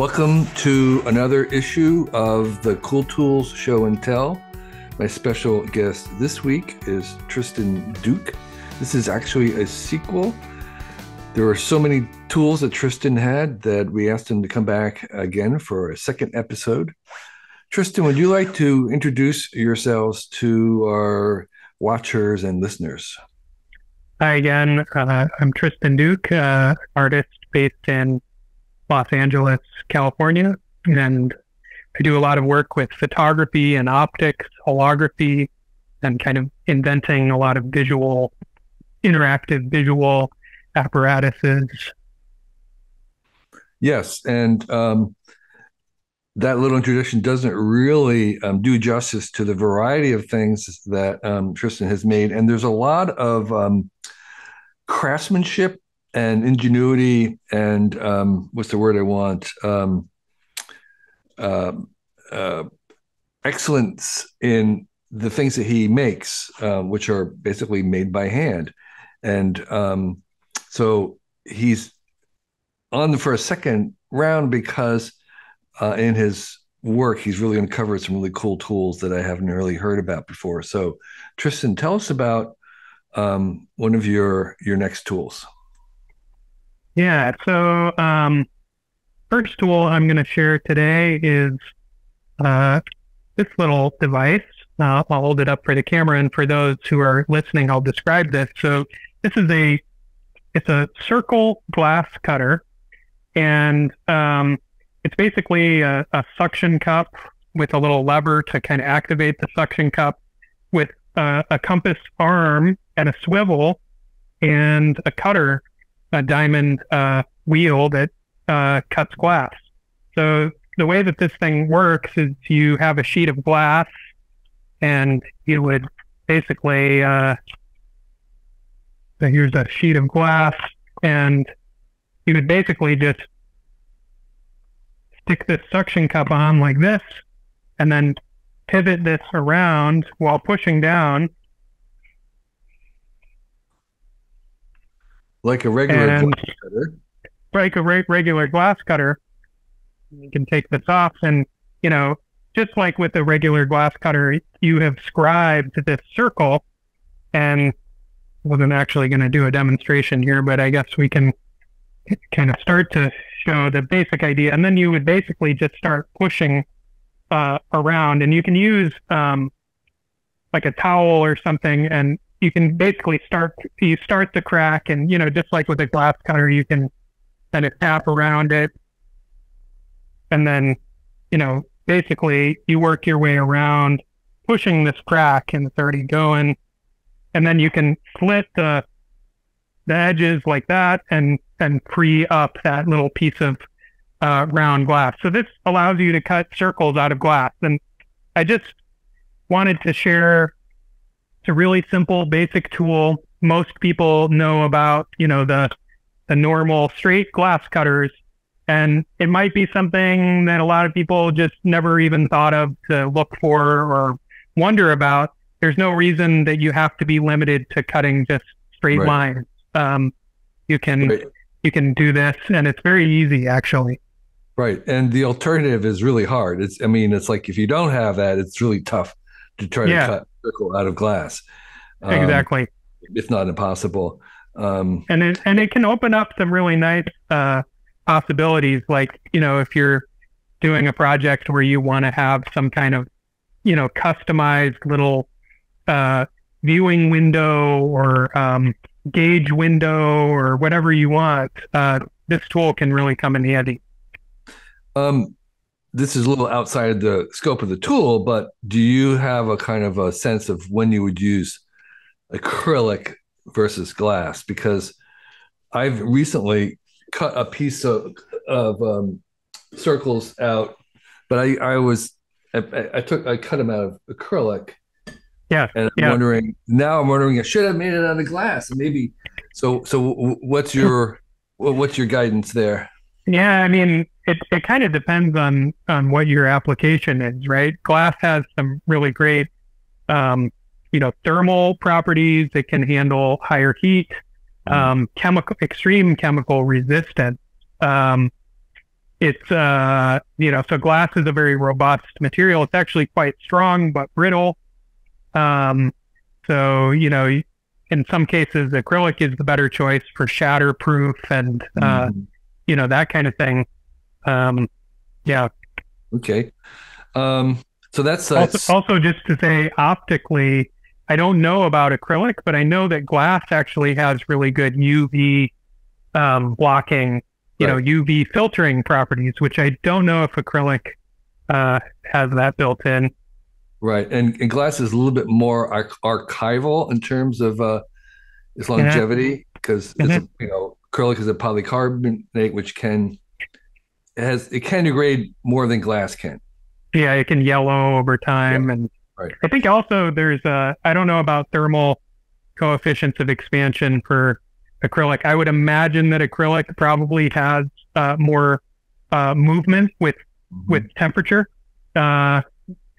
Welcome to another issue of the Cool Tools Show and Tell. My special guest this week is Tristan Duke. This is actually a sequel. There were so many tools that Tristan had that we asked him to come back again for a second episode. Tristan, would you like to introduce yourselves to our watchers and listeners? Hi again. Uh, I'm Tristan Duke, uh, artist based in Los Angeles, California, and I do a lot of work with photography and optics, holography, and kind of inventing a lot of visual, interactive visual apparatuses. Yes, and um, that little introduction doesn't really um, do justice to the variety of things that um, Tristan has made, and there's a lot of um, craftsmanship and ingenuity and um, what's the word I want? Um, uh, uh, excellence in the things that he makes, um, which are basically made by hand. And um, so he's on for a second round because uh, in his work, he's really uncovered some really cool tools that I haven't really heard about before. So, Tristan, tell us about um, one of your your next tools. Yeah. So, um, first tool I'm going to share today is uh, this little device. Uh, I'll hold it up for the camera, and for those who are listening, I'll describe this. So, this is a it's a circle glass cutter, and um, it's basically a, a, suction cup with a little lever to kind of activate the suction cup, with uh, a compass arm and a swivel, and a cutter a diamond uh, wheel that uh, cuts glass. So the way that this thing works is you have a sheet of glass, and you would basically uh, so here's a sheet of glass, and you would basically just stick this suction cup on like this, and then pivot this around while pushing down like a regular and glass cutter. Like a re- regular glass cutter, you can take this off, and you know, just like with a regular glass cutter, you have scribed this circle, and wasn't actually going to do a demonstration here, but I guess we can kind of start to show the basic idea, and then you would basically just start pushing uh, around, and you can use um, like a towel or something, and you can basically start you start the crack and you know just like with a glass cutter you can kind of tap around it. And then you know basically you work your way around pushing this crack and it's already going. And then you can slit the the edges like that and and free up that little piece of uh, round glass. So this allows you to cut circles out of glass. And i just wanted to share it's a really simple, basic tool. Most people know about, you know, the the normal straight glass cutters, and it might be something that a lot of people just never even thought of to look for or wonder about. There's no reason that you have to be limited to cutting just straight right. lines. Um, you can right. you can do this, and it's very easy actually. Right, and the alternative is really hard. It's I mean, it's like if you don't have that, it's really tough to try yeah. to cut circle out of glass. Um, exactly. If not impossible. Um, and it and it can open up some really nice uh, possibilities. Like you know, if you're doing a project where you want to have some kind of you know customized little uh, viewing window or um, gauge window or whatever you want, uh, this tool can really come in handy. Um, this is a little outside the scope of the tool, but do you have a kind of a sense of when you would use acrylic versus glass? Because I've recently cut a piece of, of um, circles out, but I, I was I, I, took I cut them out of acrylic. Yeah, and I'm yeah. wondering now. I'm wondering I should have made it out of glass. Maybe so. So what's your what's your guidance there? Yeah, I mean, it, it kind of depends on on what your application is, right? Glass has some really great, um, you know, thermal properties. It can handle higher heat, mm-hmm. um, chemical extreme chemical resistance, um, it's uh you know so glass is a very robust material. It's actually quite strong but brittle. Um, so you know in some cases acrylic is the better choice for shatterproof and uh, mm. you know that kind of thing. Um, yeah. Okay. Um, so that's, uh, also, also just to say optically, I don't know about acrylic, but I know that glass actually has really good UV um, blocking, you right. know, UV filtering properties, which I don't know if acrylic uh, has that built in. Right, and, and glass is a little bit more arch- archival in terms of uh, its longevity because mm-hmm. you know acrylic is a polycarbonate which can it has it can degrade more than glass can. Yeah, it can yellow over time, yeah. and right. I think also there's a I don't know about thermal coefficients of expansion for acrylic. I would imagine that acrylic probably has uh, more uh, movement with mm-hmm. with temperature uh,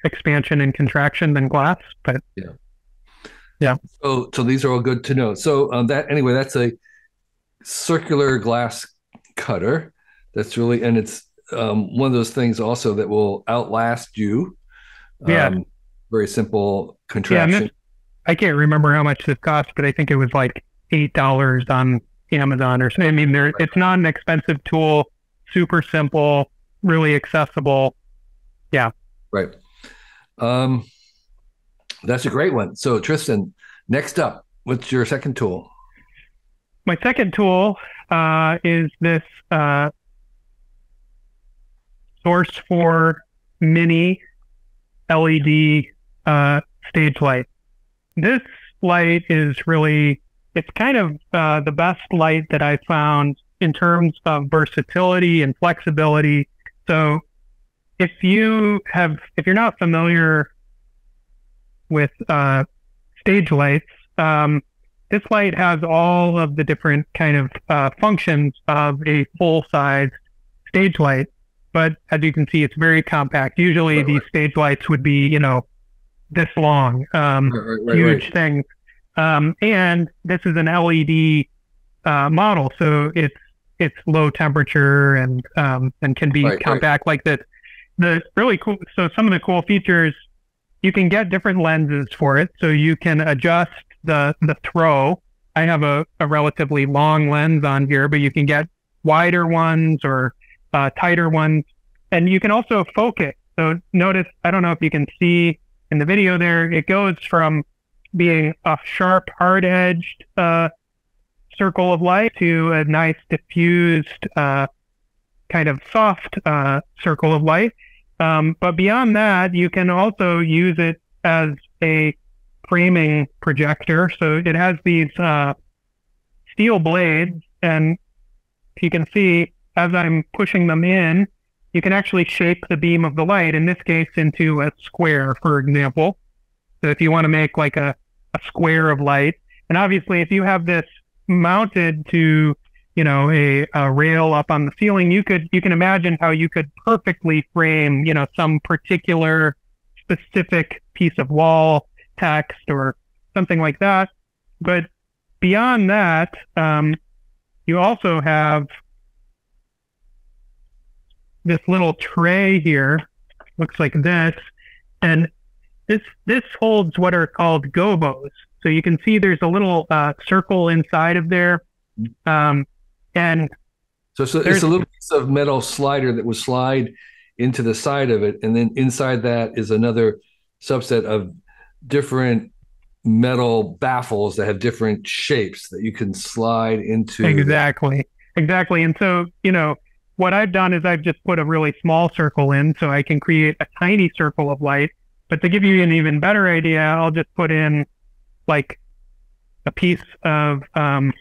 expansion and contraction than glass, but yeah. Yeah. So, so these are all good to know. So um, that anyway, that's a circular glass cutter. That's really, and it's um, one of those things also that will outlast you. Yeah. Um, very simple contraption. Yeah, this, I can't remember how much this cost, but I think it was like eight dollars on Amazon or something. I mean, there right. it's not an expensive tool, super simple, really accessible. Yeah. Right. Um, that's a great one. So, Tristan, next up, what's your second tool? My second tool uh, is this uh, Source 4 mini LED uh, stage light. This light is really, it's kind of uh, the best light that I found in terms of versatility and flexibility. So if you have, if you're not familiar with uh, stage lights. Um, this light has all of the different kind of uh, functions of a full size stage light, but as you can see, it's very compact. Usually, right, these right. stage lights would be, you know, this long, um, right, huge things. Um, and this is an LED uh, model, so it's it's low temperature and um, and can be compact like this. The really cool. So some of the cool features you can get different lenses for it. So you can adjust the the throw. I have a, a relatively long lens on here, but you can get wider ones or uh, tighter ones. And you can also focus. So notice, I don't know if you can see in the video there, it goes from being a sharp, hard edged uh, circle of light to a nice diffused, uh, kind of soft uh, circle of light. Um, but beyond that, you can also use it as a framing projector. So it has these uh, steel blades, and you can see as I'm pushing them in, you can actually shape the beam of the light, in this case, into a square, for example. So if you want to make like a, a square of light, and obviously if you have this mounted to you know a, a rail up on the ceiling you could you can imagine how you could perfectly frame you know some particular specific piece of wall text or something like that but beyond that um, you also have this little tray here looks like this and this this holds what are called gobos so you can see there's a little uh, circle inside of there um, and so, so it's a little piece of metal slider that would slide into the side of it. And then inside that is another subset of different metal baffles that have different shapes that you can slide into. Exactly. Exactly. And so, you know, what I've done is I've just put a really small circle in so I can create a tiny circle of light. But to give you an even better idea, I'll just put in like a piece of um,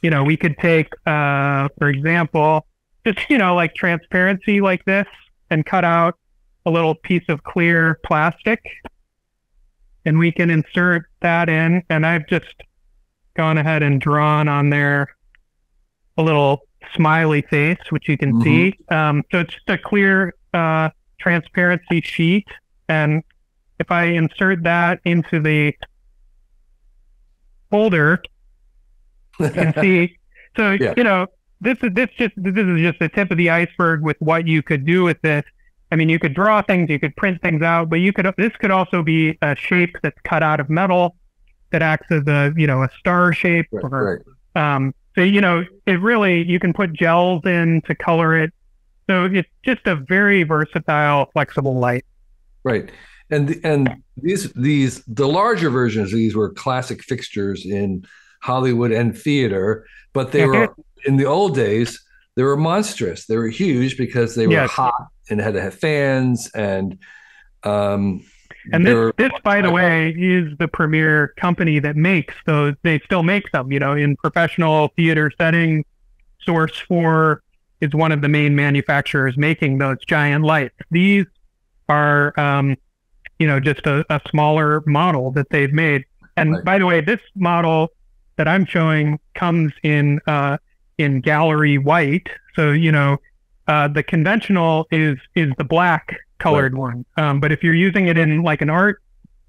you know, we could take, uh, for example, just, you know, like transparency like this and cut out a little piece of clear plastic and we can insert that in. And I've just gone ahead and drawn on there a little smiley face, which you can mm-hmm. see. Um, so it's just a clear uh, transparency sheet. And if I insert that into the folder, you can see. So yeah. you know, this is this just this is just the tip of the iceberg with what you could do with this. I mean, you could draw things, you could print things out, but you could this could also be a shape that's cut out of metal that acts as a you know a star shape Right, or right. um, you know it really you can put gels in to color it. So it's just a very versatile, flexible light. Right. And and these these the larger versions of these were classic fixtures in Hollywood and theater, but they were in the old days they were monstrous. They were huge because they were Yes. hot and had to have fans and um And this, this, by the way, is the premier company that makes those. They still make them, you know, in professional theater settings. Source Four is one of the main manufacturers making those giant lights. These are, um, you know, just a, a smaller model that they've made. And Right. by the way, this model that I'm showing comes in uh, in gallery white. So you know, uh, the conventional is is the black colored one. Um, but if you're using it in like an art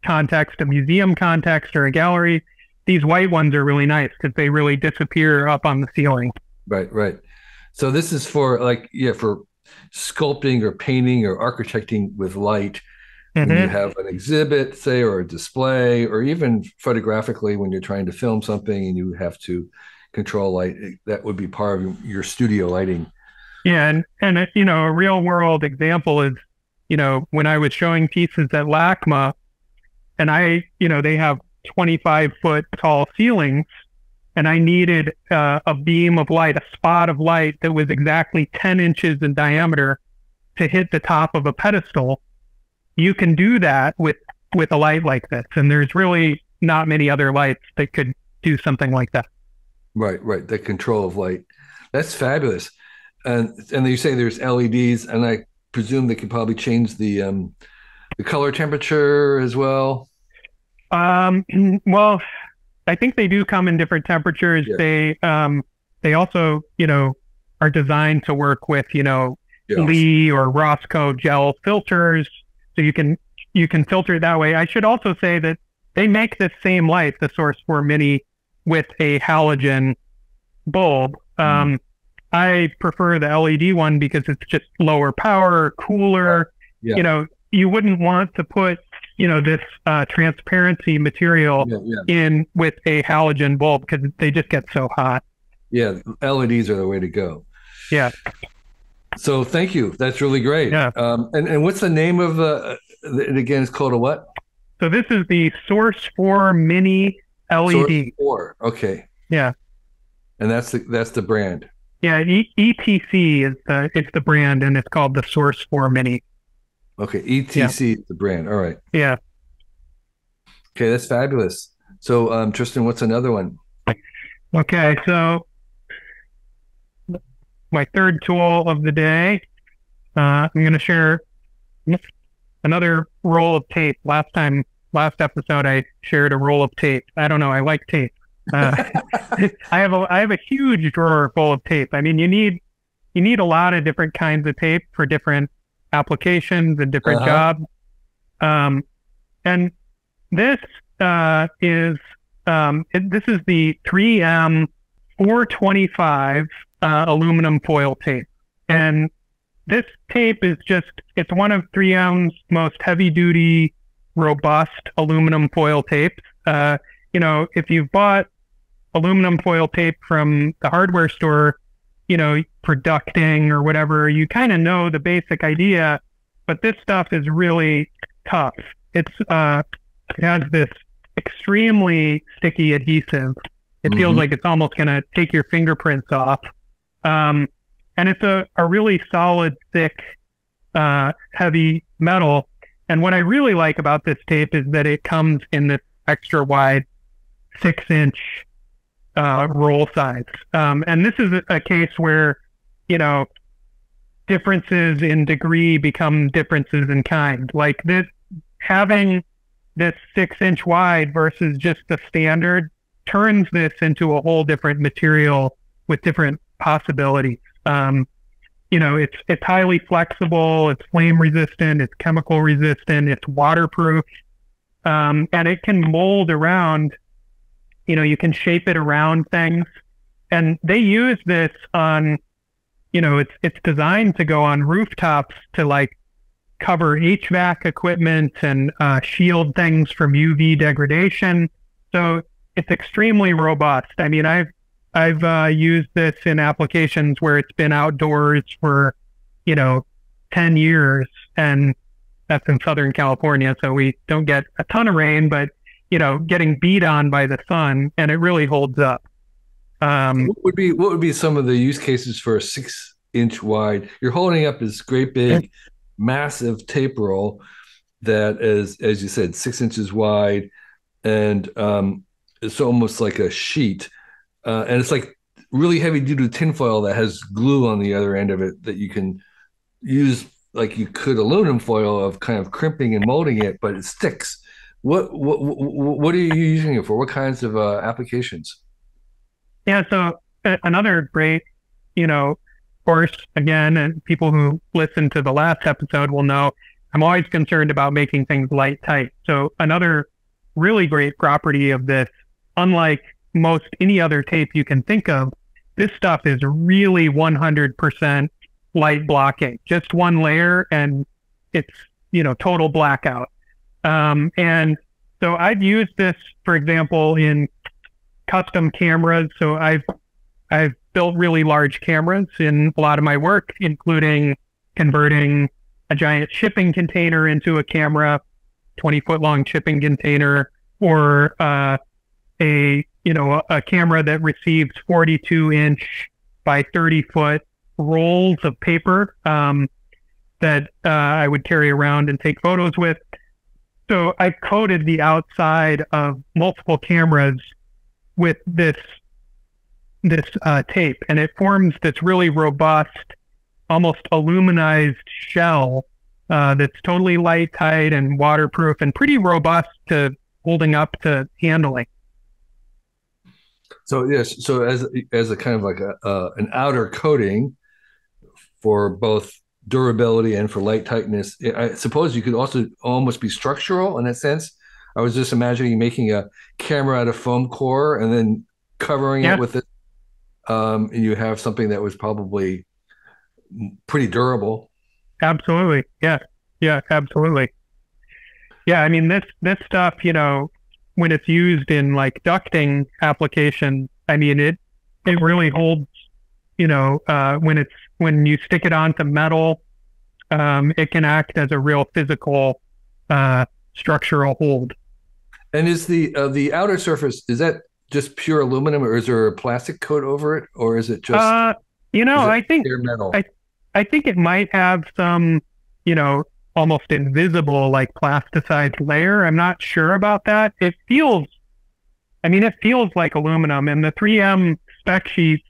context, a museum context, or a gallery, these white ones are really nice because they really disappear up on the ceiling. right, right. So this is for like yeah, for sculpting or painting or architecting with light when you Mhm. have an exhibit, say, or a display, or even photographically when you're trying to film something and you have to control light, that would be part of your studio lighting. Yeah, and and you know, a real world example is, you know, when I was showing pieces at LACMA, and I, you know, they have 25 foot tall ceilings, and I needed uh, a beam of light, a spot of light that was exactly 10 inches in diameter to hit the top of a pedestal. You can do that with with a light like this, and there's really not many other lights that could do something like that. Right, right. The control of light. That's fabulous. And and you say there's LEDs, and I presume they could probably change the um the color temperature as well. Um, well, I think they do come in different temperatures. Yeah. They um they also, you know, are designed to work with, you know, Yeah. Lee or Rosco gel filters. So you can you can filter it that way. I should also say that they make this same light, the Source 4 Mini, with a halogen bulb. Um, I prefer the LED one because it's just lower power, cooler. Yeah. You know, you wouldn't want to put, you know, this uh, transparency material Yeah, yeah. in with a halogen bulb because they just get so hot. Yeah, LEDs are the way to go. Yeah. So thank you. That's really great. Yeah. Um, and, and what's the name of the, and again? It's called a what? So this is the Source 4 Mini LED. Source Four. Okay. Yeah. And that's the that's the brand. Yeah, e- ETC is the it's the brand and it's called the Source 4 Mini. Okay. ETC is the brand. All right. Yeah. Okay, that's fabulous. So um, Tristan, what's another one? Okay, so my third tool of the day, uh, I'm going to share another roll of tape. Last time, last episode, I shared a roll of tape. I don't know. I like tape. Uh, I have a I have a huge drawer full of tape. I mean, you need you need a lot of different kinds of tape for different applications and different Uh-huh. jobs. Um, and this uh, is um, it, this is the 3M 425 uh, aluminum foil tape, and this tape is just it's one of 3M's most heavy duty, robust aluminum foil tapes. Uh, you know, if you've bought aluminum foil tape from the hardware store, you know, for ducting or whatever, you kind of know the basic idea, but this stuff is really tough. It's uh, it has this extremely sticky adhesive. It feels Mhm. like it's almost gonna take your fingerprints off. Um, and it's a, a really solid, thick, uh, heavy metal. And what I really like about this tape is that it comes in this extra wide six inch uh, roll size. Um, and this is a, a case where, you know, differences in degree become differences in kind. Like this, having this six inch wide versus just the standard turns this into a whole different material with different possibilities. Um, you know, it's it's highly flexible, it's flame resistant, it's chemical resistant, it's waterproof, um, and it can mold around. You know, you can shape it around things, and they use this on, you know, it's it's designed to go on rooftops to like cover HVAC equipment and uh, shield things from UV degradation. So it's extremely robust. I mean, I've I've uh, used this in applications where it's been outdoors for, you know, ten years, and that's in Southern California, so we don't get a ton of rain, but you know, getting beat on by the sun, and it really holds up. Um, what would be what would be some of the use cases for a six inch wide? You're holding up this great big, massive tape roll that is, as you said, six inches wide, and um, it's almost like a sheet, uh, and it's like really heavy duty tinfoil that has glue on the other end of it that you can use like you could aluminum foil of kind of crimping and molding it, but it sticks. What what what are you using it for? What kinds of uh, applications? Yeah, so uh, another great, you know, course again, and people who listen to the last episode will know I'm always concerned about making things light tight. So another really great property of this unlike most any other tape you can think of, this stuff is really 100% light blocking. Just one layer and it's, you know, total blackout. Um, and so I've used this, for example, in custom cameras. So I've, I've built really large cameras in a lot of my work, including converting a giant shipping container into a camera, 20 foot long shipping container, or uh, a you know a, a camera that receives 42 inch by 30 foot rolls of paper um, that uh, I would carry around and take photos with. So I've coated the outside of multiple cameras with this this uh, tape, and it forms this really robust, almost aluminized shell uh, that's totally light tight and waterproof and pretty robust to holding up to handling. So yes, so as as a kind of like a uh, an outer coating for both durability and for light tightness, I suppose you could also almost be structural in that sense. I was just imagining making a camera out of foam core and then covering yeah. it with it, um, and you have something that was probably pretty durable. Absolutely, yeah, yeah, absolutely. Yeah, I mean this this stuff, you know, when it's used in like ducting application, I mean it it really holds. You know, uh, when it's when you stick it onto metal, um, it can act as a real physical uh, structural hold. And is the uh, the outer surface is that just pure aluminum, or is there a plastic coat over it, or is it just? Uh, you know, I think metal? I I think it might have some, you know, almost invisible like plasticized layer. I'm not sure about that. It feels, I mean, it feels like aluminum, and the 3M spec sheets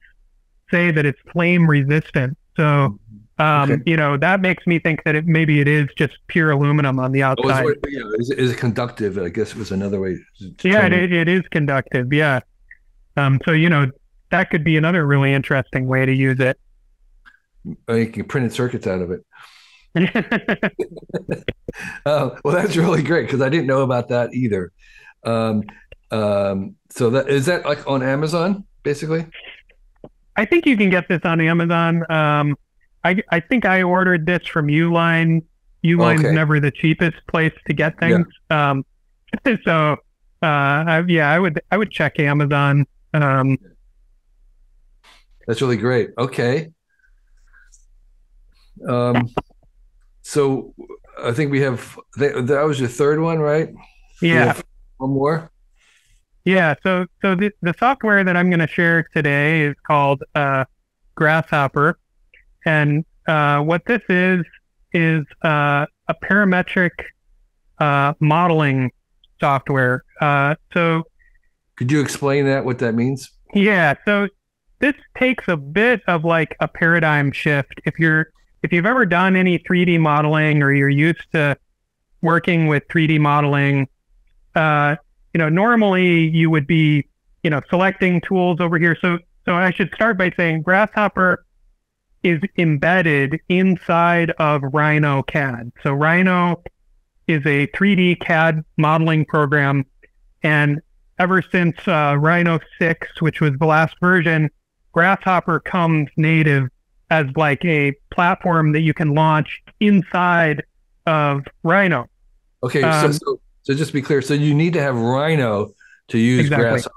say that it's flame resistant. So, um, okay. you know, that makes me think that it maybe it is just pure aluminum on the outside. Oh, is, it, is, is, it conductive? I guess it was another way. yeah, it, it is conductive. Yeah. Um, so you know, that could be another really interesting way to use it. You can printed circuits out of it. uh, well, that's really great because I didn't know about that either. Um, um, so that is that like on Amazon, basically. I think you can get this on Amazon. Um, I I think I ordered this from Uline. Uline's okay. never the cheapest place to get things. Yeah. Um, so uh, I, yeah, I would I would check Amazon. Um, That's really great. Okay. Um, so I think we have that, that was your third one, right? Yeah. One more. Yeah. So so the the software that I'm going to share today is called uh, Grasshopper, and uh, what this is is uh, a parametric uh, modeling software. Uh, so, could you explain that? What that means? Yeah. So this takes a bit of like a paradigm shift. If you're if you've ever done any 3D modeling or you're used to working with 3D modeling, uh, you know, normally you would be, you know, selecting tools over here. So, so I should start by saying Grasshopper is embedded inside of Rhino CAD. So Rhino is a 3D CAD modeling program, and ever since uh, Rhino 6, which was the last version, Grasshopper comes native as like a platform that you can launch inside of Rhino. Okay, um, so, so, so just be clear. So you need to have Rhino to use exactly. Grasshopper.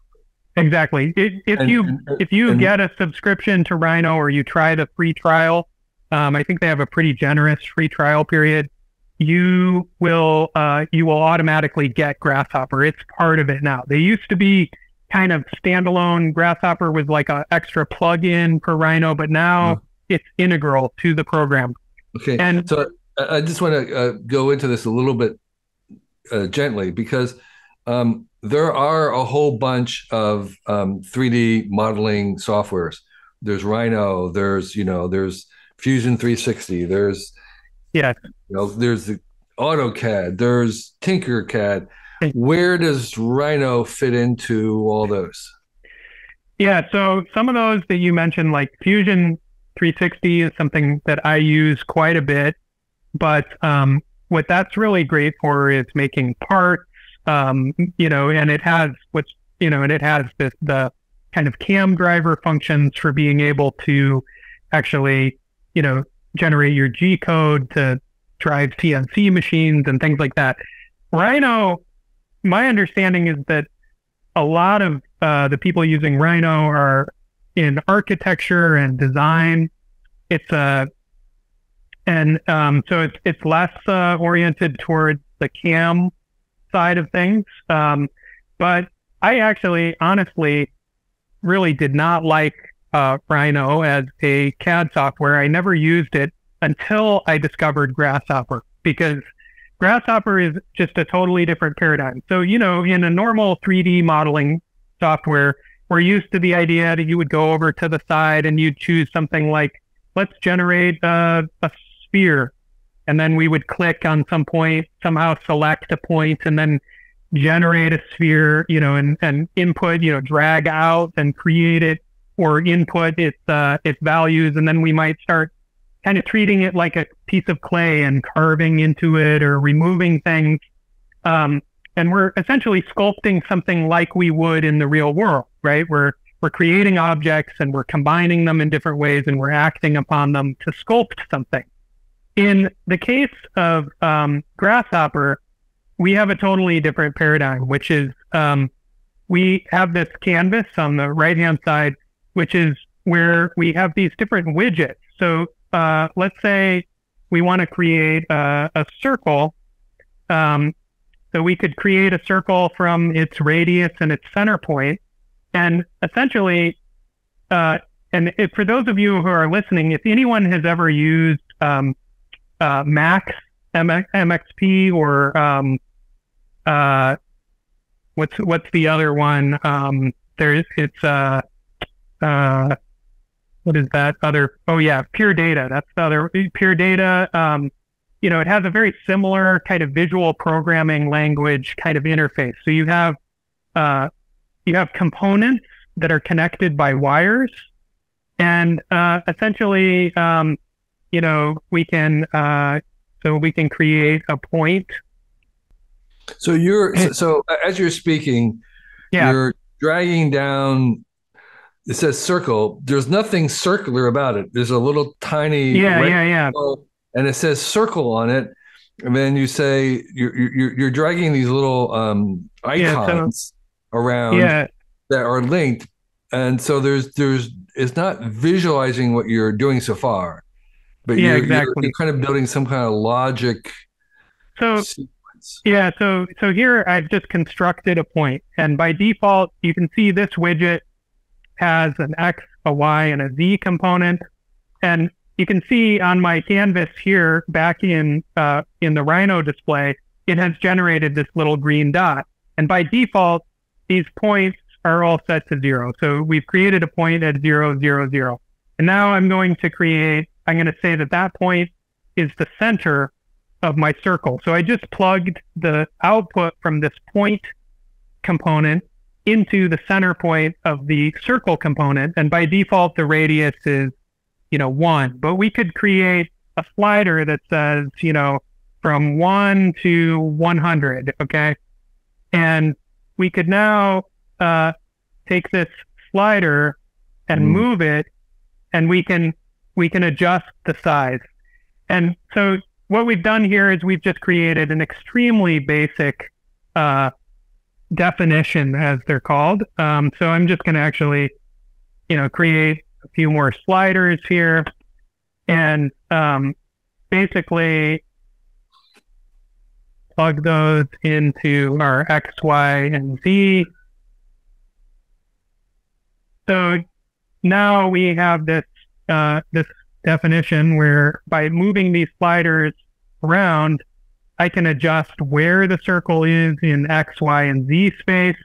Exactly. It, if and, you and, if you and, get a subscription to Rhino or you try the free trial, um, I think they have a pretty generous free trial period. You will uh, you will automatically get Grasshopper. It's part of it now. They used to be kind of standalone. Grasshopper was like an extra plug-in for Rhino, but now mm-hmm. it's integral to the program. Okay. And so I just want to uh, go into this a little bit uh, gently because um, there are a whole bunch of um, 3D modeling softwares. There's Rhino. There's you know there's Fusion 360. There's yeah. You know there's the AutoCAD. There's Tinkercad. Where does Rhino fit into all those? Yeah, so some of those that you mentioned, like Fusion 360, is something that I use quite a bit. But um, what that's really great for is making parts um, you know, and it has what's, you know, and it has the kind of cam driver functions for being able to actually, you know, generate your G code to drive CNC machines and things like that. Rhino, my understanding is that a lot of uh, the people using Rhino are in architecture and design. It's a and um, so it's it's less uh, oriented towards the cam side of things. Um, but I actually, honestly, really did not like uh, Rhino as a CAD software. I never used it until I discovered Grasshopper because Grasshopper is just a totally different paradigm. So, you know, in a normal 3D modeling software, we're used to the idea that you would go over to the side and you'd choose something like, let's generate a, a sphere and then we would click on some point, somehow select a point, and then generate a sphere, you know, and, and input, you know, drag out and create it or input its uh, its values, and then we might start kind of treating it like a piece of clay and carving into it or removing things. Um, and we're essentially sculpting something like we would in the real world, right? We're we're creating objects and we're combining them in different ways and we're acting upon them to sculpt something. In the case of um, Grasshopper, we have a totally different paradigm, which is um, we have this canvas on the right hand side, which is where we have these different widgets. So uh, let's say we want to create a, a circle. Um, so we could create a circle from its radius and its center point. And essentially, uh, and if, for those of you who are listening, if anyone has ever used um, uh, Max MX, MSP or um, uh, what's what's the other one? Um, there's it's uh, uh, what is that other? Oh yeah, Pure Data. That's the other Pure Data. Um, you know, it has a very similar kind of visual programming language kind of interface. So you have uh, you have components that are connected by wires, and uh, essentially um, you know, we can uh, so we can create a point. So you're so as you're speaking, yeah. you're dragging down. It says circle. There's nothing circular about it. There's a little tiny yeah yeah yeah, and it says circle on it. And then you say you're you're, you're dragging these little um, icons yeah, so, around yeah. that are linked, and so there's there's it's not visualizing what you're doing so far but yeah, you're, exactly. You're, you're, kind of building some kind of logic. So sequence. yeah, so so here I've just constructed a point, and by default, you can see this widget has an x, a y, and a z component, and you can see on my canvas here, back in uh, in the Rhino display, it has generated this little green dot, and by default, these points are all set to zero. So we've created a point at zero, zero, zero. And now I'm going to create I'm going to say that that point is the center of my circle. So I just plugged the output from this point component into the center point of the circle component. And by default, the radius is, you know, one. But we could create a slider that says, you know, from one to 100. Okay. And we could now uh, take this slider and mm. move it, and we can we can adjust the size. And so what we've done here is we've just created an extremely basic uh, definition, as they're called. Um, so I'm just going to actually, you know, create a few more sliders here, and um, basically plug those into our X, Y, and Z. So now we have this uh, this definition where by moving these sliders around, I can adjust where the circle is in X, Y, and Z space,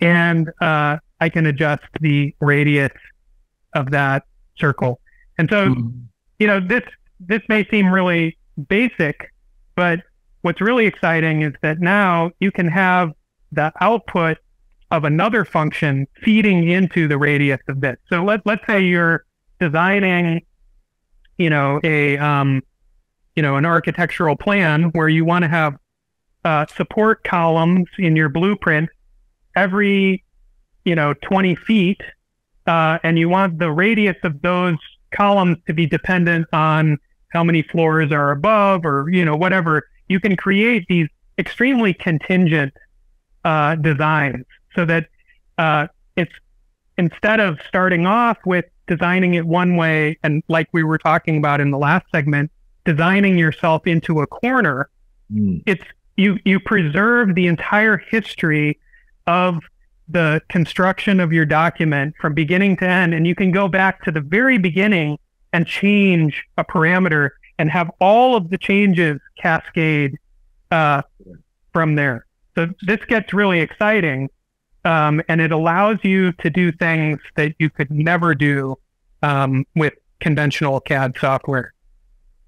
and uh, I can adjust the radius of that circle. And so, mm-hmm. you know, this this may seem really basic, but what's really exciting is that now you can have the output of another function feeding into the radius of this. So let let's say you're designing, you know, a um, you know, an architectural plan where you want to have uh, support columns in your blueprint every, you know, 20 feet, uh, and you want the radius of those columns to be dependent on how many floors are above or you know whatever. You can create these extremely contingent uh, designs so that uh, it's instead of starting off with designing it one way and like we were talking about in the last segment designing yourself into a corner mm. it's you you preserve the entire history of the construction of your document from beginning to end and you can go back to the very beginning and change a parameter and have all of the changes cascade uh, from there. So this gets really exciting, um, and it allows you to do things that you could never do um, with conventional CAD software.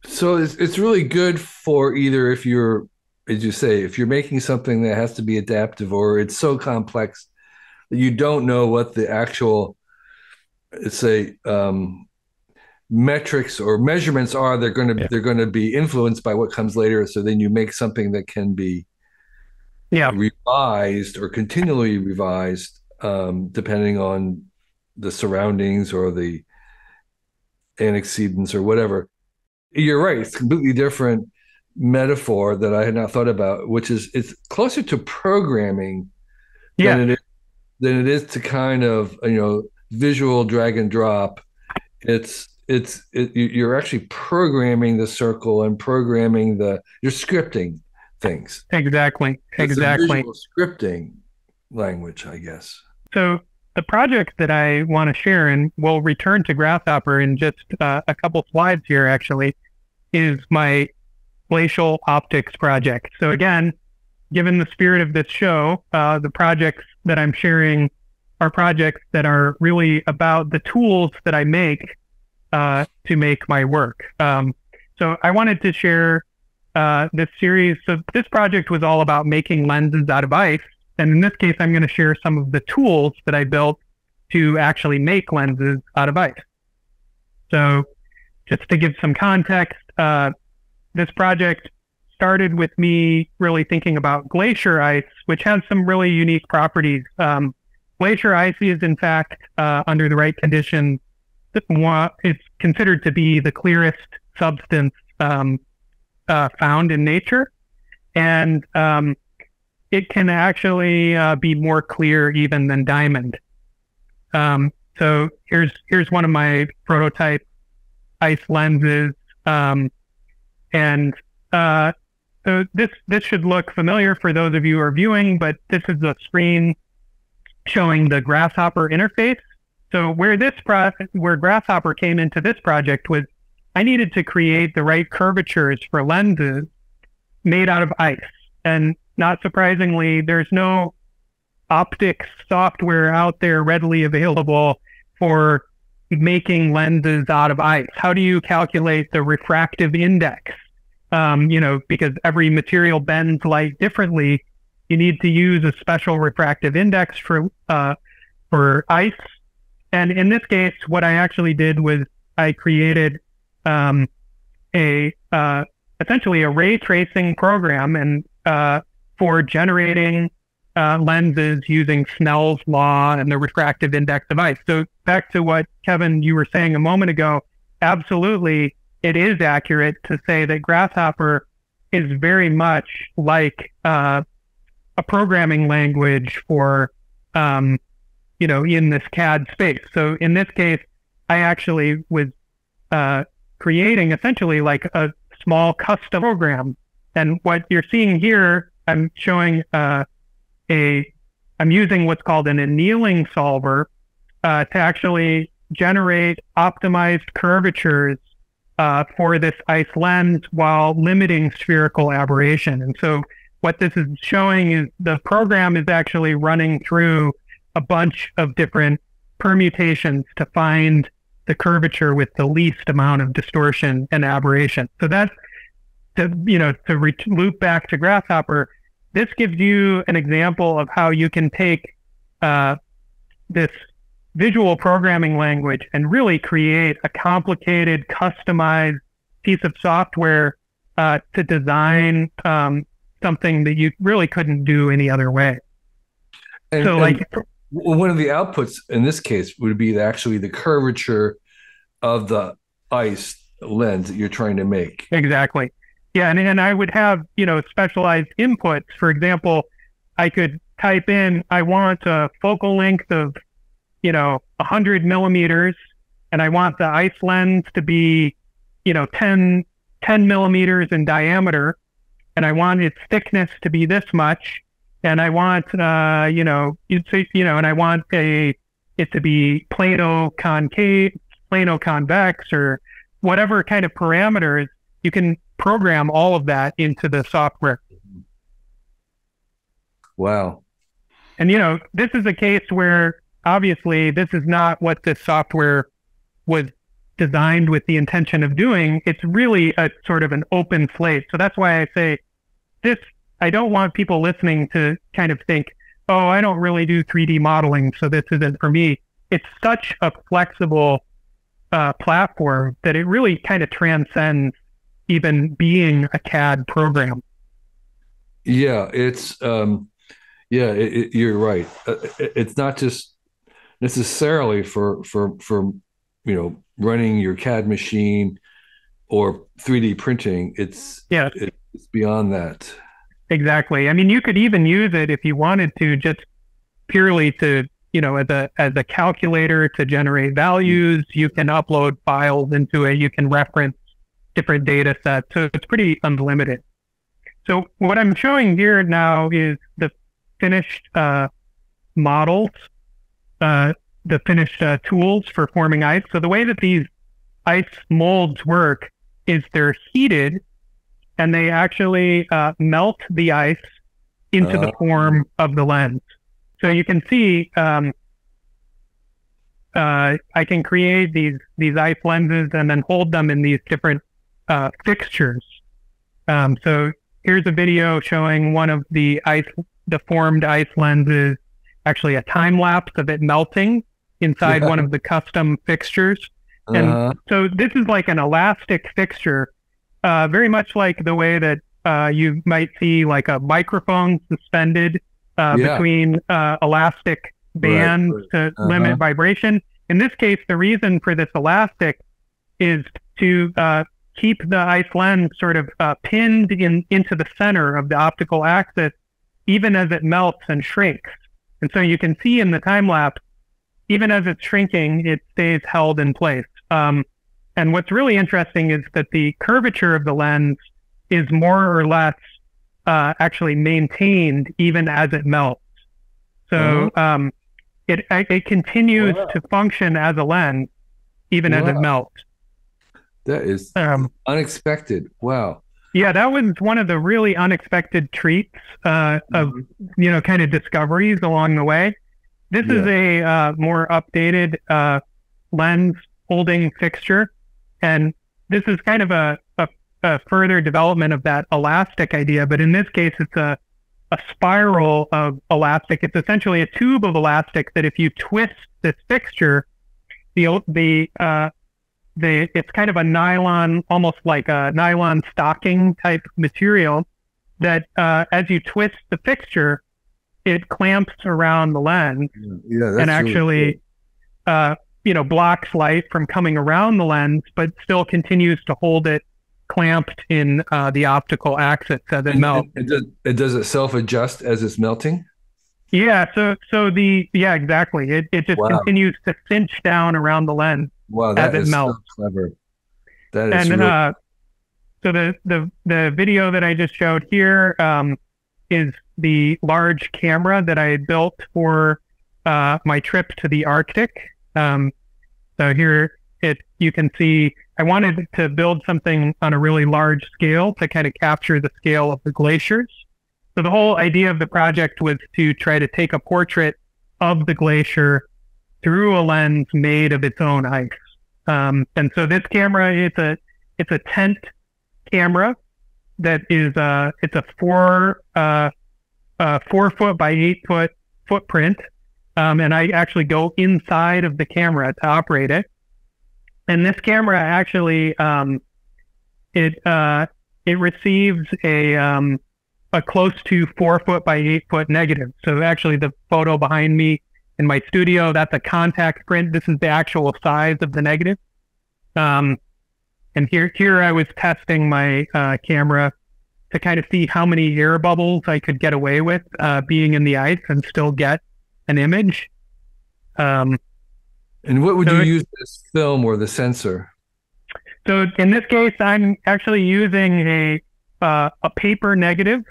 So it's it's really good for either if you're, as you say, if you're making something that has to be adaptive or it's so complex that you don't know what the actual, say, um, metrics or measurements are they're going to yeah. they're going to be influenced by what comes later so then you make something that can be yeah. revised or continually revised um, depending on the surroundings or the antecedents or whatever. You're right it's completely different metaphor that i had not thought about which is it's closer to programming yeah. than it is than it is to kind of you know visual drag and drop. It's it's it, you're actually programming the circle and programming the you're scripting things. Exactly. Exactly. scripting language i guess. So the project that i want to share and we'll return to grasshopper in just uh, a couple slides here actually is my glacial optics project. So again given the spirit of this show uh, the projects that i'm sharing are projects that are really about the tools that i make uh, to make my work. Um, so I wanted to share uh, this series. So this project was all about making lenses out of ice. And in this case, I'm going to share some of the tools that I built to actually make lenses out of ice. So just to give some context, uh, this project started with me really thinking about glacier ice, which has some really unique properties. Um, glacier ice is, in fact, uh, under the right conditions, it's considered to be the clearest substance um, uh, found in nature, and um, it can actually uh, be more clear even than diamond. Um, so here's here's one of my prototype ice lenses, um, and uh, so this this should look familiar for those of you who are viewing, but this is a screen showing the Grasshopper interface. So where this pro- where Grasshopper came into this project was I needed to create the right curvatures for lenses made out of ice. And not surprisingly, there's no optics software out there readily available for making lenses out of ice. How do you calculate the refractive index? Um, you know, because every material bends light differently, you need to use a special refractive index for uh, for ice and in this case, what I actually did was I created um, a uh, essentially a ray tracing program and uh, for generating uh, lenses using Snell's law and the refractive index of ice. So back to what Kevin you were saying a moment ago, absolutely, it is accurate to say that Grasshopper is very much like uh, a programming language for, um, you know, in this CAD space. So in this case, I actually was uh, creating essentially like a small custom program. And what you're seeing here, I'm showing uh, a, I'm using what's called an annealing solver uh, to actually generate optimized curvatures uh, for this ice lens while limiting spherical aberration. And so what this is showing is the program is actually running through a bunch of different permutations to find the curvature with the least amount of distortion and aberration. So that's to you know to re- loop back to Grasshopper. This gives you an example of how you can take uh, this visual programming language and really create a complicated, customized piece of software uh, to design um, something that you really couldn't do any other way. And, so, and like, one of the outputs in this case would be actually the curvature of the ice lens that you're trying to make. Exactly. Yeah, and, and I would have, you know, specialized inputs. For example, I could type in, I want a focal length of you know, 100 millimeters, and I want the ice lens to be, you know, 10, 10 millimeters in diameter, and I want its thickness to be this much, and I want, uh, you know, you you know, and I want a it to be plano concave, plano convex, or whatever kind of parameters you can program all of that into the software. Wow. And you know, this is a case where obviously this is not what this software was designed with the intention of doing. It's really a sort of an open slate. So that's why I say this, I don't want people listening to kind of think, oh, I don't really do 3D modeling, so this isn't for me. It's such a flexible uh, platform that it really kind of transcends even being a CAD program. Yeah, it's um, yeah, it, it, you're right. Uh, it, it's not just necessarily for for for you know running your CAD machine or 3D printing. It's yeah, it's beyond that. Exactly. I mean, you could even use it if you wanted to, just purely to you know as a as a calculator to generate values. You can upload files into it. You can reference different data sets. So it's pretty unlimited. So what I'm showing here now is the finished uh, models uh, the finished uh, tools for forming ice. So the way that these ice molds work is they're heated and they actually uh, melt the ice into the oh. form of the lens. So you can see um, uh, I can create these these ice lenses and then hold them in these different uh, fixtures. Um, so here's a video showing one of the ice deformed ice lenses actually a time lapse of it melting inside yeah. one of the custom fixtures. And uh-huh. so this is like an elastic fixture, uh, very much like the way that uh, you might see like a microphone suspended uh, yeah. between uh, elastic bands right, right. to uh-huh. limit vibration. In this case, the reason for this elastic is to uh, keep the ice lens sort of uh, pinned in into the center of the optical axis, even as it melts and shrinks. And so you can see in the time lapse, even as it's shrinking, it stays held in place. Um, and what's really interesting is that the curvature of the lens is more or less uh, actually maintained even as it melts. So mm-hmm. um, it it continues wow. to function as a lens even wow. as it melts. That is um, unexpected. Wow. Yeah, that was one of the really unexpected treats uh, of mm-hmm. you know kind of discoveries along the way. This yeah. is a uh, more updated uh, lens holding fixture, and this is kind of a, a, a, further development of that elastic idea. But in this case, it's a a spiral of elastic. It's essentially a tube of elastic that if you twist this fixture, the the uh, the it's kind of a nylon, almost like a nylon stocking type material that uh, as you twist the fixture, it clamps around the lens Yeah, and really actually, uh, you know, blocks light from coming around the lens, but still continues to hold it clamped in uh, the optical axis as it melts. And, and does, it does it self adjust as it's melting? Yeah, so so the yeah exactly. It it just Wow. continues to cinch down around the lens, Wow, that it is so clever. That is and really, uh, so the the the video that I just showed here um, is the large camera that I had built for uh, my trip to the Arctic. Um, so here it you can see I wanted to build something on a really large scale to kind of capture the scale of the glaciers. So the whole idea of the project was to try to take a portrait of the glacier through a lens made of its own ice. Um, and so this camera, it's a it's a tent camera that is uh it's a four uh, uh four foot by eight foot footprint. Um, and I actually go inside of the camera to operate it. And this camera actually um, it uh, it receives a um, a close to four foot by eight foot negative. So actually, the photo behind me in my studio that's a contact print. This is the actual size of the negative. Um, and here here I was testing my uh, camera to kind of see how many air bubbles I could get away with uh, being in the ice and still get an image. Um, and what would so you it- use this film or the sensor? So in this case, I'm actually using a uh, a paper negative.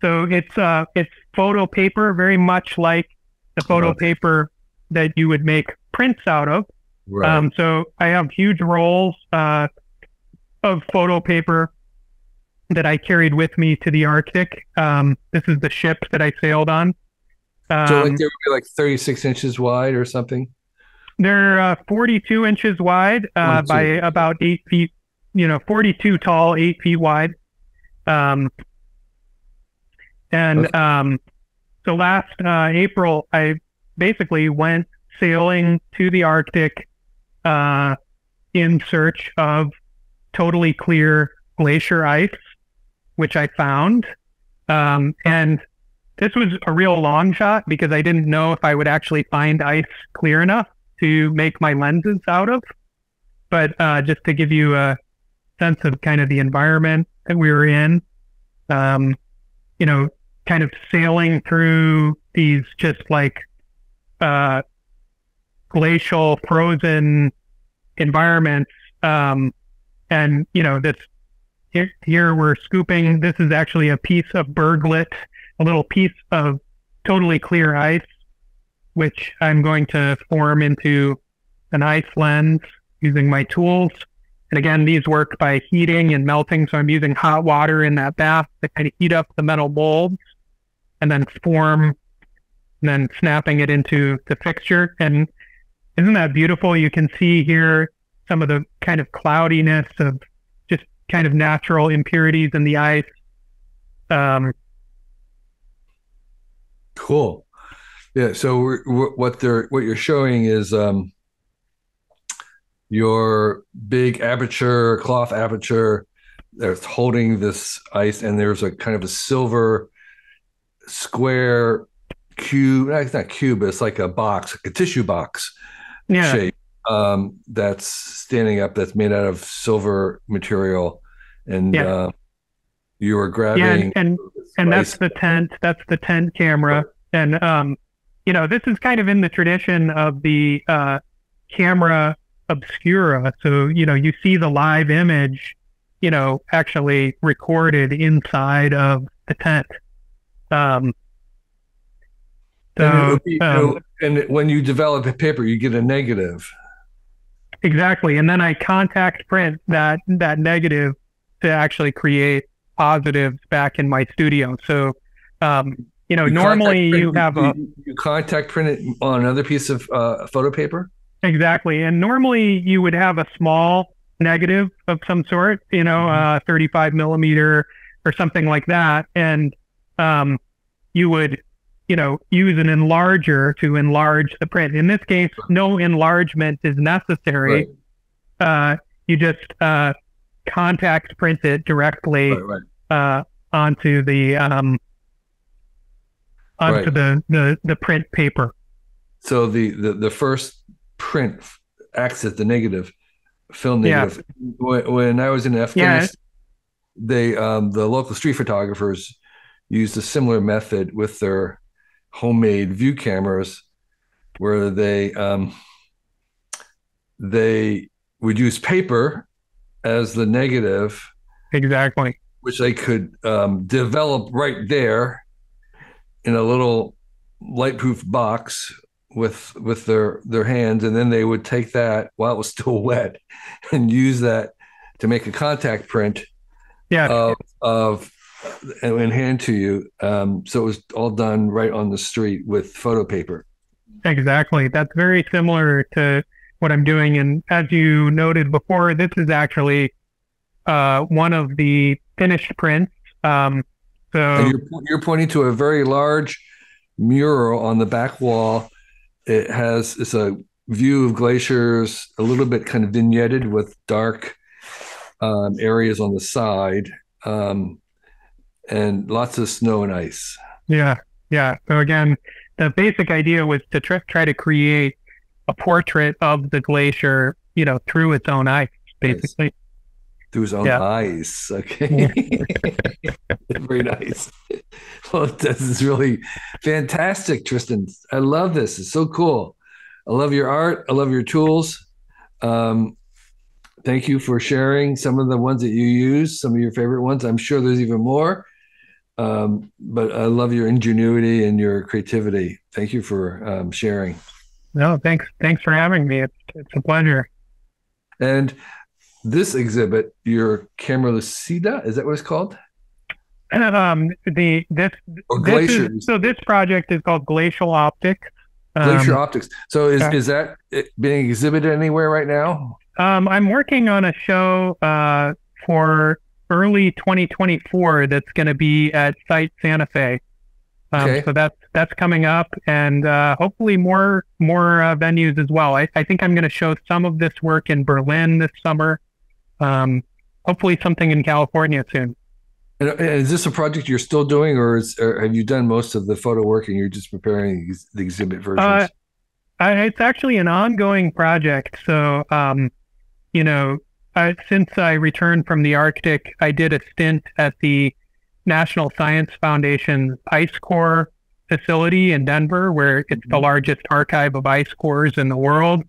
So it's uh it's photo paper, very much like the photo Okay. paper that you would make prints out of. Right. Um, so I have huge rolls uh, of photo paper that I carried with me to the Arctic. Um, this is the ship that I sailed on. Um, so like they would be like 36 inches wide or something. They're uh, 42 inches wide uh, by about eight feet, you know, 42 tall, eight feet wide. Um, and Okay. um, so last uh, April, I basically went sailing to the Arctic uh, in search of totally clear glacier ice, which I found. Um, and this was a real long shot because I didn't know if I would actually find ice clear enough to make my lenses out of. But uh, just to give you a sense of kind of the environment that we were in, um, you know, kind of sailing through these just like uh, glacial, frozen environments. Um, and, you know, this here, here we're scooping. This is actually a piece of berglet, a little piece of totally clear ice which I'm going to form into an ice lens using my tools. And again, these work by heating and melting. So I'm using hot water in that bath to kind of heat up the metal molds and then form and then snapping it into the fixture. And isn't that beautiful? You can see here some of the kind of cloudiness of just kind of natural impurities in the ice. Um, Cool. Yeah. So we're, we're, what they're what you're showing is um, your big aperture, cloth aperture, that's holding this ice, and there's a kind of a silver square cube. It's not cube, but it's like a box, like a tissue box yeah. shape um, that's standing up. That's made out of silver material, and Yeah. uh, you were Yeah. grabbing. And, and and that's the tent that's the tent camera and um you know this is kind of in the tradition of the uh camera obscura so you know you see the live image you know actually recorded inside of the tent um And, so would be- um, and when you develop a paper, you get a negative. exactly and then i contact print that that negative to actually create positives back in my studio so um you know You normally contact you print- have a you, contact print it on another piece of uh, photo paper. Exactly. And normally you would have a small negative of some sort, you know, Mhm. uh, 35 millimeter or something like that. And um, you would, you know, use an enlarger to enlarge the print. In this case, no enlargement is necessary. Right, Uh, you just uh, contact print it directly right, right. uh, onto the um, onto Right. the, the the print paper. So the the, the first print acts as the negative, film Yeah. negative. When, when I was in Afghanistan, they um, the local street photographers used a similar method with their homemade view cameras, where they um, they would use paper as the negative, Exactly. which they could um, develop right there in a little light-proof box with with their their hands, and then they would take that while it was still wet and use that to make a contact print Yeah. of of and, and hand to you. Um, so it was all done right on the street with photo paper. Exactly. That's very similar to what I'm doing. And as you noted before, this is actually uh, one of the finished prints. Um, so you're you're pointing to a very large mural on the back wall. It has it's a view of glaciers, a little bit kind of vignetted with dark um, areas on the side, um, and lots of snow and ice. yeah, yeah. So again, the basic idea was to try, try to create a portrait of the glacier, you know, through its own eyes, basically. through his own Yeah. eyes. Okay. Very nice. Well, this is really fantastic, Tristan. I love this. It's so cool. I love your art. I love your tools. Um, thank you for sharing some of the ones that you use, some of your favorite ones. I'm sure there's even more. Um, but I love your ingenuity and your creativity. Thank you for um, sharing. No, thanks. Thanks for having me. It's it's a pleasure. And this exhibit, your Camera Lucida, is that what it's called? Um, the this Or this is- so this project is called Glacial Optics. Glacier Um, Optics. So is, is that it being exhibited anywhere right now? Um, I'm working on a show uh, for early 2024 that's going to be at Site Santa Fe. Um, Okay. So that's that's coming up, and uh, hopefully more more uh, venues as well. I, I think I'm going to show some of this work in Berlin this summer. Um, hopefully something in California soon. And, and is this a project you're still doing, or, is, or have you done most of the photo work and you're just preparing the exhibit versions? Uh, I, it's actually an ongoing project. So, um, you know, I, since I returned from the Arctic, I did a stint at the National Science Foundation's Ice Core facility in Denver, where it's the Mhm. largest archive of ice cores in the world.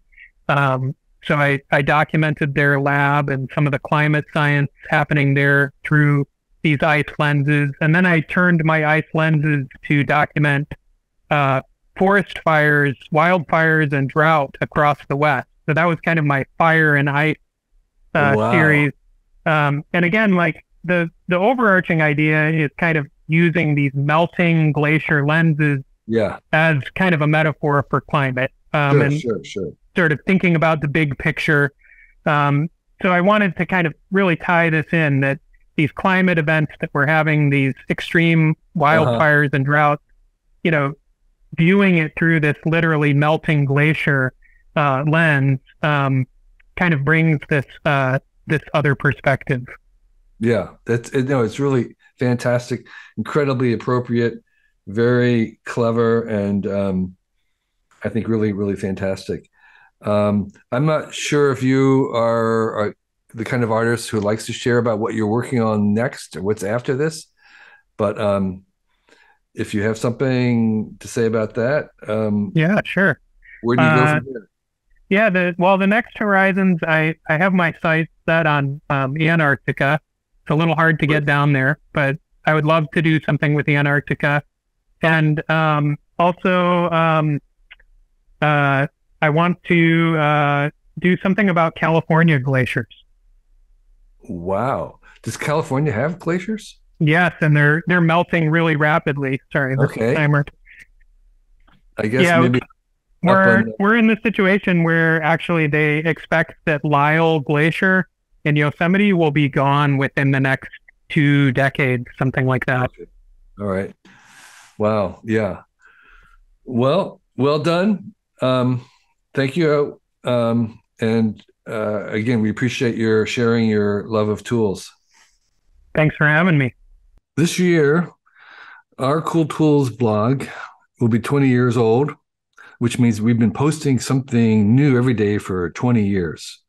Um, so I, I documented their lab and some of the climate science happening there through these ice lenses. And then I turned my ice lenses to document uh, forest fires, wildfires, and drought across the West. So that was kind of my fire and ice uh, Wow. series. Um, and again, like the the overarching idea is kind of using these melting glacier lenses yeah, as kind of a metaphor for climate, um, sure, and sure, sure. sort of thinking about the big picture. Um, so I wanted to kind of really tie this in that these climate events that we're having, these extreme wildfires and droughts, you know, viewing it through this literally melting glacier uh, lens, um, kind of brings this uh, this other perspective. Yeah, that's it, no, it's really fantastic, incredibly appropriate, very clever, and um, I think really, really fantastic. Um, I'm not sure if you are, are the kind of artist who likes to share about what you're working on next or what's after this, but um, if you have something to say about that, um, Yeah, sure. where do you go Uh, from here? Yeah, the well, the next horizons, I I have my sights set on um, Antarctica. It's a little hard to get down there, but I would love to do something with the Antarctica, and um, also um, uh, I want to uh, do something about California glaciers. Wow, does California have glaciers? Yes, and they're they're melting really rapidly. Sorry, the Okay. timer. I guess Yeah, maybe We're we're in the situation where actually they expect that Lyell Glacier in Yosemite will be gone within the next two decades, something like that. All right. Wow. Yeah. Well, well done. Um, thank you. Um, and uh, again, we appreciate your sharing your love of tools. Thanks for having me. This year, Our Cool Tools blog will be 20 years old, which means we've been posting something new every day for 20 years.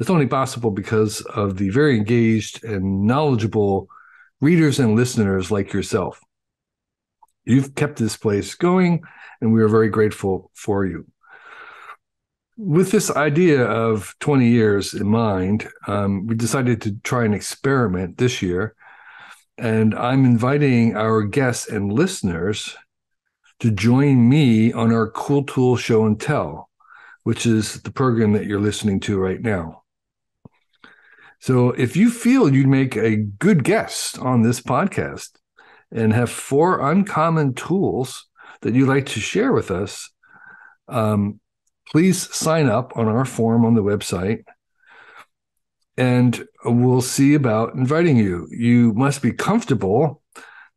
It's only possible because of the very engaged and knowledgeable readers and listeners like yourself. You've kept this place going, and we are very grateful for you. With this idea of 20 years in mind, um, we decided to try an experiment this year. And I'm inviting our guests and listeners to join me on our Cool Tool Show and Tell, which is the program that you're listening to right now. So if you feel you'd make a good guest on this podcast and have four uncommon tools that you'd like to share with us, um, please sign up on our form on the website and we'll see about inviting you. You must be comfortable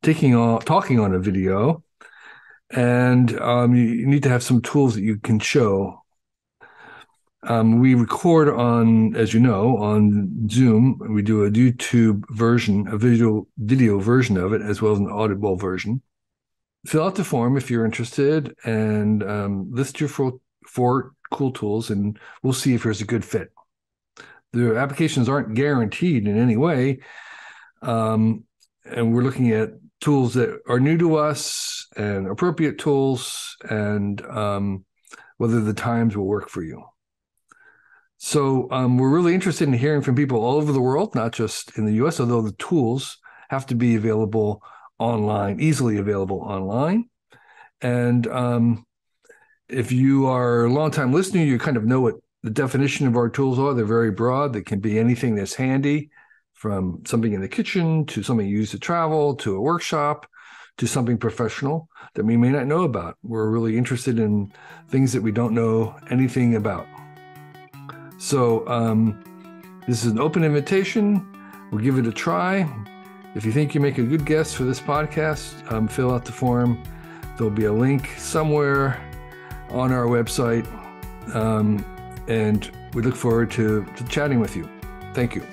taking on talking on a video and um, you need to have some tools that you can show um, we record on, as you know, on Zoom. We do a YouTube version, a video video version of it, as well as an audible version. Fill out the form if you're interested, and um, list your four, four cool tools, and we'll see if there's a good fit. The applications aren't guaranteed in any way, um, and we're looking at tools that are new to us and appropriate tools, and um, whether the times will work for you. So um, we're really interested in hearing from people all over the world, not just in the US, although the tools have to be available online, easily available online. And um, if you are a longtime listener, you kind of know what the definition of our tools are. They're very broad. They can be anything that's handy, from something in the kitchen to something you use to travel to a workshop to something professional that we may not know about. We're really interested in things that we don't know anything about. So um, this is an open invitation. We'll give it a try. If you think you make a good guest for this podcast, um, fill out the form. There'll be a link somewhere on our website. Um, and we look forward to, to chatting with you. Thank you.